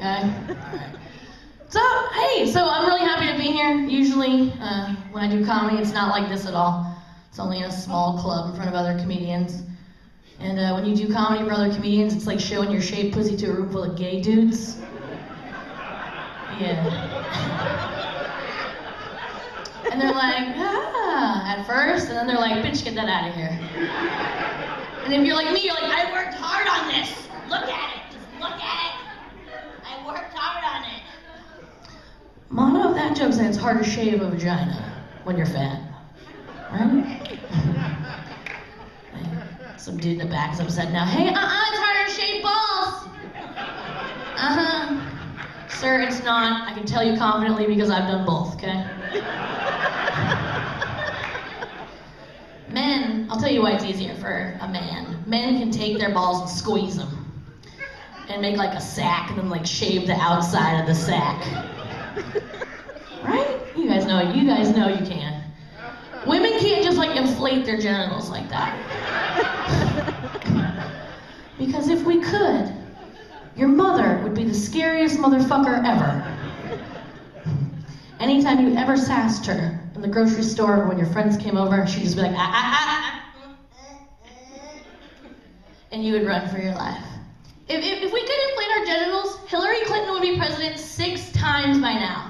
Okay? So, hey, so I'm really happy to be here. Usually, uh, when I do comedy, it's not like this at all. It's only in a small club in front of other comedians. And uh, when you do comedy for other comedians, it's like showing your shaved pussy to a room full of gay dudes. Yeah. And they're like, ah, at first, and then they're like, bitch, get that out of here. And if you're like me, you're like, I worked hard on this. Look at it. Just look at it. I worked hard on it. That joke is it's hard to shave a vagina when you're fat. Right? Some dude in the back is upset now. Hey, uh-uh, it's harder to shave balls. Uh-huh. Sir, it's not. I can tell you confidently because I've done both, okay? Men, I'll tell you why it's easier for a man. Men can take their balls and squeeze them. And make like a sack and then like shave the outside of the sack. Right? You guys know, you guys know you can. Women can't just like inflate their genitals like that. because if we could, your mother would be the scariest motherfucker ever. Anytime you ever sassed her in the grocery store or when your friends came over, she'd just be like, ah, ah, ah, ah. And you would run for your life. If, if, if we could inflate our genitals, Hillary Clinton would be president six times by now.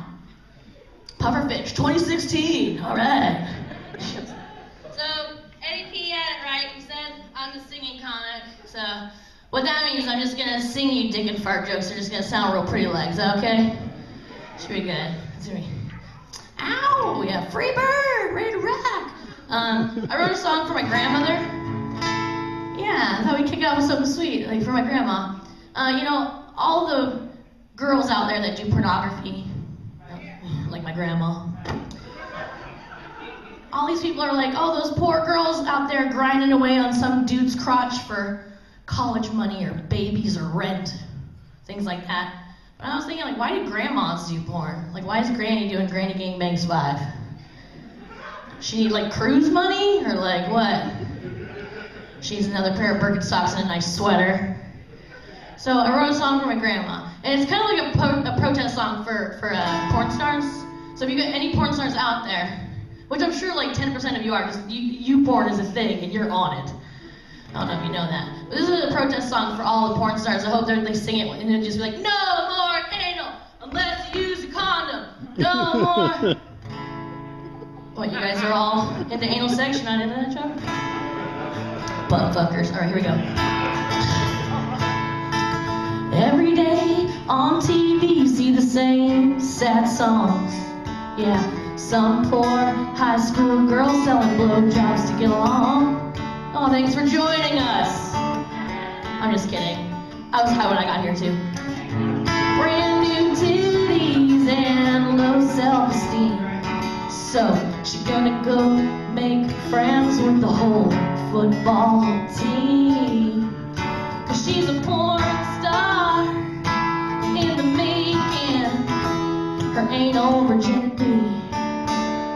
Pufferfish, 2016, all right. so, Eddie right. He said I'm the singing comic. So, what that means, I'm just gonna sing you dick and fart jokes. They're just gonna sound real pretty that okay? Should be good. Gonna be, ow, yeah, free bird, ready to rock. Um, I wrote a song for my grandmother. Yeah, I thought we'd kick it off with something sweet, like for my grandma. Uh, you know, all the girls out there that do pornography, like my grandma. All these people are like, oh, those poor girls out there grinding away on some dude's crotch for college money or babies or rent, things like that. But I was thinking, like, why do grandmas do porn? Like, why is Granny doing Granny Gangbangs 5? She need, like, cruise money? Or, like, what? She needs another pair of Birkenstocks and a nice sweater. So I wrote a song for my grandma. And it's kind of like a, a protest song for, for uh, porn stars. So if you got any porn stars out there, which I'm sure like 10% of you are, because you, you porn is a thing and you're on it. I don't know if you know that. But this is a protest song for all the porn stars. I hope they they sing it and then just be like, no more anal unless you use a condom. No more. what, you guys are all into anal sex? You're not into that, Chuck? Butt fuckers. All right, here we go. Every day on TV you see the same sad songs. Yeah, some poor high school girl selling blowjobs to get along. Oh, thanks for joining us. I'm just kidding. I was high when I got here too. Brand new titties and low self-esteem. So she's gonna go make friends with the whole football team. Her anal virginity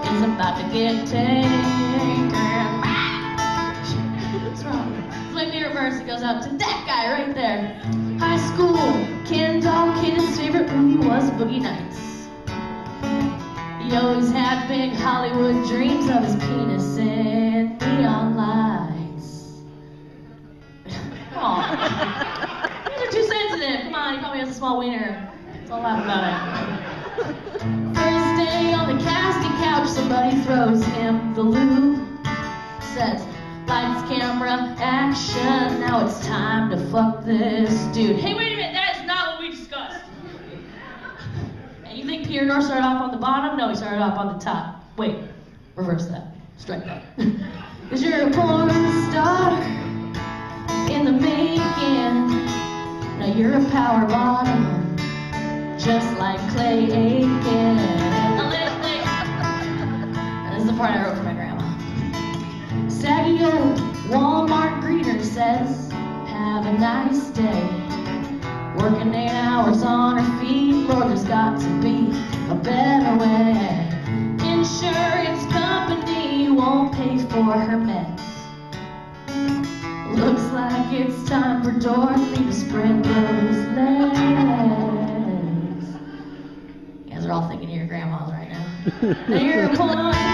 is about to get taken. What's wrong? It's my favorite verse. It goes out to that guy right there. High school, Ken Doll Kid, his favorite movie was Boogie Nights. He always had big Hollywood dreams of his penis in neon lights. Aw. These are too sensitive. Come on, he probably has a small wiener. All laugh about it. Throws him the lube. Says, lights, camera, action. Now it's time to fuck this dude. Hey, wait a minute, that is not what we discussed. And you think Peter North started off on the bottom? No, he started off on the top. Wait, reverse that. Strike that. Cause you're a porn star in the making. Now you're a power bottom, just like Clay Aiken part I wrote for my grandma. Saggy old Walmart greeter says, have a nice day. Working eight hours on her feet, Lord, there's got to be a better way. Insurance company won't pay for her meds. Looks like it's time for Dorothy to spread those legs. You guys are all thinking of your grandmas right now. They're pulling